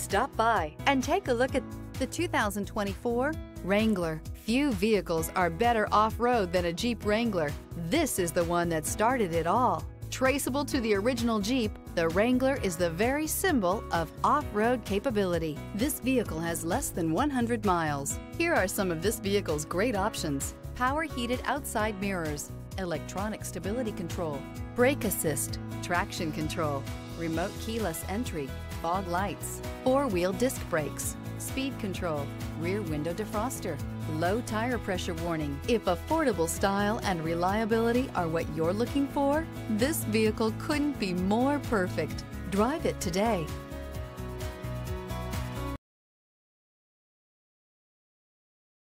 Stop by and take a look at the 2024 Wrangler. Few vehicles are better off-road than a Jeep Wrangler. This is the one that started it all. Traceable to the original Jeep, the Wrangler is the very symbol of off-road capability. This vehicle has less than 100 miles. Here are some of this vehicle's great options. Power heated outside mirrors, electronic stability control, brake assist, traction control, remote keyless entry, fog lights, four-wheel disc brakes, speed control, rear window defroster, low tire pressure warning. If affordable style and reliability are what you're looking for, this vehicle couldn't be more perfect. Drive it today.